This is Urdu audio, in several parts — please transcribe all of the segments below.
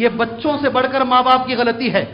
یہ بچوں سے بڑھ کر ماں باپ کی غلطی ہے۔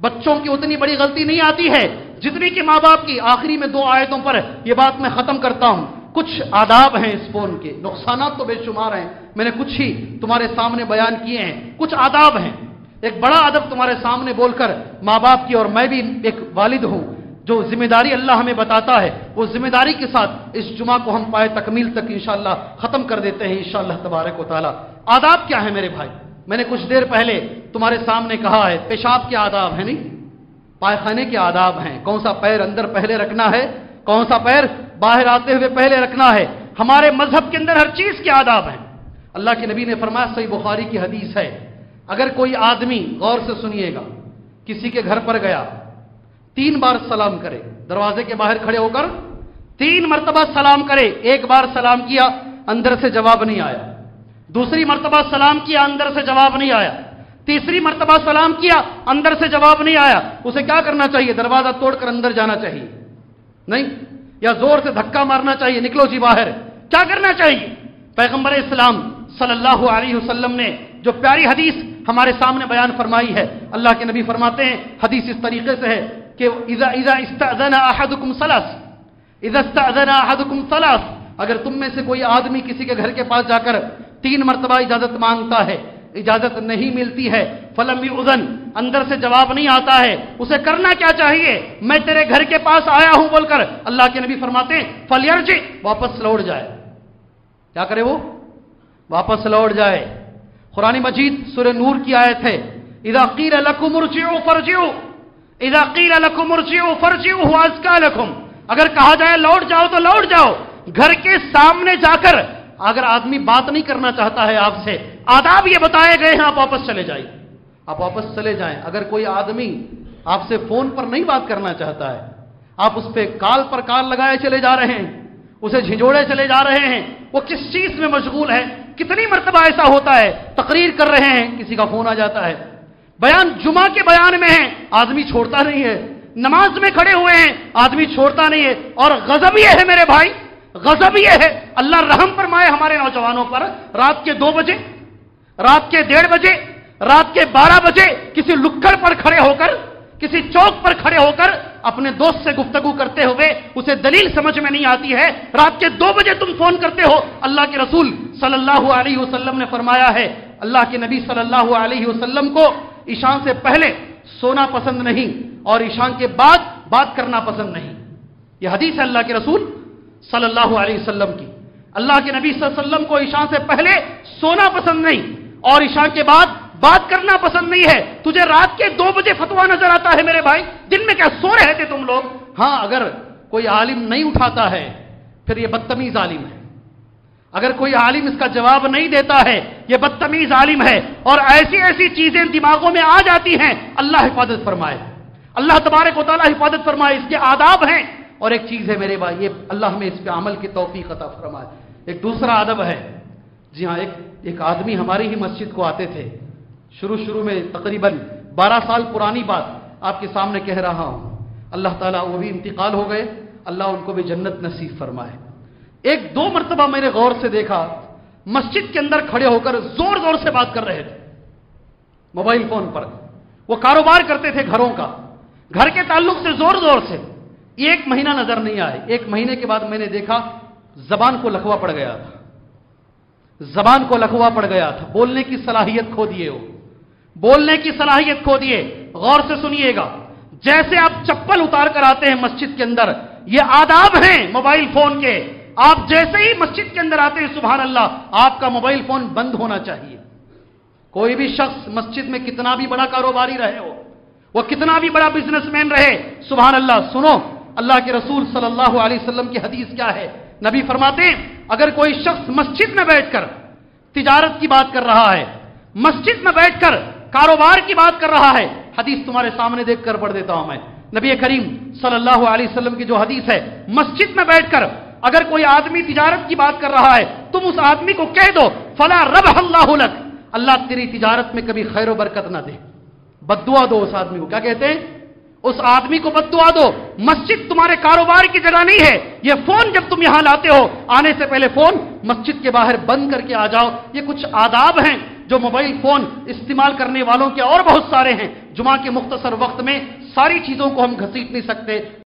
بچوں کی اتنی بڑی غلطی نہیں آتی ہے جتنی کہ ماں باپ کی۔ آخری میں دو آیتوں پر یہ بات میں ختم کرتا ہوں۔ کچھ آداب ہیں اس فون کے، نقصانات تو بے شمار ہیں۔ میں نے کچھ ہی تمہارے سامنے بیان کیے ہیں۔ کچھ آداب ہیں۔ ایک بڑا ادب تمہارے سامنے بول کر ماں باپ کی اور میں بھی ایک والد ہوں جو ذمہ داری اللہ ہمیں بتاتا ہے۔ وہ ذمہ داری کے ساتھ اس جمعہ کو ہم پائے تکمیل تک انشاءاللہ ختم کر دیتے ہیں انشاءاللہ تبارک و تعالی۔ آداب کیا ہے میرے بھائی؟ میں نے کچھ دیر پہلے تمہارے سامنے کہا ہے، پیشاب کے آداب ہے نہیں؟ پائخانے کے آداب ہیں۔ کون سا پیر اندر پہلے رکھنا ہے؟ کون سا پیر باہر آتے ہوئے پہلے رکھنا ہے؟ ہمارے مذہب کے اندر ہر چیز کے آداب ہیں۔ اللہ کے نبی نے فرمایا، صحیح بخاری کی حدیث ہے۔ اگر کوئی آدمی، غور سے سنیے گا، کسی کے گھر پر گیا، تین بار سلام کرے، دروازے کے باہر کھڑے ہو کر تین مرتبہ سلام کرے، ایک بار سلام کیا، اندر سے جواب نہیں آیا۔ دوسری مرتبہ سلام کیا، اندر سے جواب نہیں آیا۔ تیسری مرتبہ سلام کیا، اندر سے جواب نہیں آیا۔ اسے کیا کرنا چاہیے؟ دروازہ توڑ کر اندر جانا چاہیے۔ نہیں؟ یا زور سے دھکا مارنا چاہیے۔ نکلو جی باہر۔ کیا کرنا چاہیے؟ پیغمبر اسلام صلی اللہ علیہ وسلم نے جو پیاری حدیث ہمارے سامنے بیان فرمائی ہے، اللہ کے نبی فرماتے ہیں، حدیث اس طریقے سے ہے کہ اذا اذا استاذن ثلاث اذا استاذن ثلاث اگر تم میں سے کوئی آدمی کسی کے گھر کے پاس جا کر تین مرتبہ اجازت مانگتا ہے، اجازت نہیں ملتی ہے۔ فلم اذن، اندر سے جواب نہیں آتا ہے۔ اسے کرنا کیا چاہیے؟ میں تیرے گھر کے پاس آیا ہوں بول کر۔ اللہ کے نبی فرماتے ہیں فلیرج واپس لوٹ جائے۔ کیا کرے وہ؟ واپس لوٹ جائے۔ قرآن مجید سورہ نور کی آیت ہے، اذا قیل لکم ارجعوا فرجعوا اذا قیل لکم ارجعوا فرجعوا هو ازکا لکم۔ اگر کہا جائے لوٹ جاؤ تو لوٹ جاؤ۔ گھر کے سامنے جا کر اگر آدمی بات نہیں کرنا چاہتا ہے آپ سے، آداب یہ بتائے گئے ہیں، آپ واپس چلے جائیں۔ آپ واپس چلے جائیں۔ اگر کوئی آدمی آپ سے فون پر نہیں بات کرنا چاہتا ہے، آپ اس پہ کال پر کال لگائے چلے جا رہے ہیں، اسے جھنجوڑے چلے جا رہے ہیں، وہ کس چیز میں مشغول ہے، کتنی مرتبہ ایسا ہوتا ہے، تقریر کر رہے ہیں، کسی کا فون آ جاتا ہے۔ بیان جمعہ کے بیان میں ہے، آدمی چھوڑتا نہیں ہے۔ نماز میں کھڑے ہوئے ہیں، آدمی چھوڑتا نہیں ہے۔ اور غضب یہ ہے میرے بھائی غضب یہ ہے۔ اللہ رحم فرمائے ہمارے نوجوانوں پر۔ رات کے دو بجے، رات کے ڈیڑھ بجے، رات کے بارہ بجے کسی لکڑ پر کھڑے ہو کر، کسی چوک پر کھڑے ہو کر اپنے دوست سے گفتگو کرتے ہوئے اسے دلیل سمجھ میں نہیں آتی ہے۔ رات کے دو بجے تم فون کرتے ہو۔ اللہ کے رسول صلی اللہ علیہ وسلم نے فرمایا ہے، اللہ کے نبی صلی اللہ علیہ وسلم کو ایشان سے پہلے سونا پسند نہیں اور ایشان کے بعد بات کرنا پسند نہیں۔ یہ حدیث ہے اللہ کے رسول صلی اللہ علیہ وسلم کی۔ اللہ کے نبی صلی اللہ علیہ وسلم کو ایشان سے پہلے سونا پسند نہیں اور ایشان کے بعد بات کرنا پسند نہیں ہے۔ تجھے رات کے دو بجے فتوا نظر آتا ہے میرے بھائی۔ دن میں کیا سو رہے تھے تم لوگ؟ ہاں اگر کوئی عالم نہیں اٹھاتا ہے، پھر یہ بدتمیز عالم ہے۔ اگر کوئی عالم اس کا جواب نہیں دیتا ہے، یہ بدتمیز عالم ہے۔ اور ایسی ایسی چیزیں دماغوں میں آ جاتی ہیں، اللہ حفاظت فرمائے۔ اللہ تبارک و تعالیٰ حفاظت فرمائے۔ اس کے آداب ہیں۔ اور ایک چیز ہے میرے بھائی، یہ اللہ ہمیں اس پہ عمل کی توفیق عطا فرمائے۔ ایک دوسرا ادب ہے۔ جی ہاں ایک ایک آدمی ہماری ہی مسجد کو آتے تھے۔ شروع شروع میں تقریباً بارہ سال پرانی بات آپ کے سامنے کہہ رہا ہوں۔ اللہ تعالیٰ وہ بھی انتقال ہو گئے۔ اللہ ان کو بھی جنت نصیب فرمائے۔ ایک دو مرتبہ میں نے غور سے دیکھا، مسجد کے اندر کھڑے ہو کر زور زور سے بات کر رہے تھے۔ موبائل فون پر۔ وہ کاروبار کرتے تھے گھروں کا۔ گھر کے تعلق سے زور زور سے۔ ایک مہینہ نظر نہیں آئے۔ ایک مہینے کے بعد میں نے دیکھا زبان کو لکھوا پڑ گیا تھا۔ زبان کو لکھوا پڑ گیا تھا۔ بولنے کی صلاحیت کھو دیے ہو۔ بولنے کی صلاحیت کھو دیے۔ غور سے سنیے گا۔ جیسے آپ چپل اتار کر آتے ہیں مسجد کے اندر، یہ آداب ہیں موبائل فون کے۔ آپ جیسے ہی مسجد کے اندر آتے ہیں، سبحان اللہ، آپ کا موبائل فون بند ہونا چاہیے۔ کوئی بھی شخص مسجد میں کتنا بھی بڑا کاروباری رہے ہو، وہ کتنا بھی بڑا بزنس مین رہے، سبحان اللہ، سنو۔ اللہ کے رسول صلی اللہ علیہ وسلم کی حدیث کیا ہے؟ نبی فرماتے ہیں، اگر کوئی شخص مسجد میں بیٹھ کر تجارت کی بات کر رہا ہے، مسجد میں بیٹھ کر کاروبار کی بات کر رہا ہے، حدیث تمہارے سامنے دیکھ کر پڑھ دیتا ہوں میں۔ نبی کریم صلی اللہ علیہ وسلم کی جو حدیث ہے، مسجد میں بیٹھ کر اگر کوئی آدمی تجارت کی بات کر رہا ہے، تم اس آدمی کو کہہ دو، فلا رب اللہ لک۔ اللہ تیری تجارت میں کبھی خیر و برکت نہ دے۔ بدعا دو اس آدمی کو۔ کیا کہتے ہیں؟ اس آدمی کو بدعا دو۔ مسجد تمہارے کاروبار کی جگہ نہیں ہے۔ یہ فون جب تم یہاں لاتے ہو، آنے سے پہلے فون مسجد کے باہر بند کر کے آ جاؤ۔ یہ کچھ آداب ہیں جو موبائل فون استعمال کرنے والوں کے اور بہت سارے ہیں۔ جمعہ کے مختصر وقت میں ساری چیزوں کو ہم گھسیٹ نہیں سکتے۔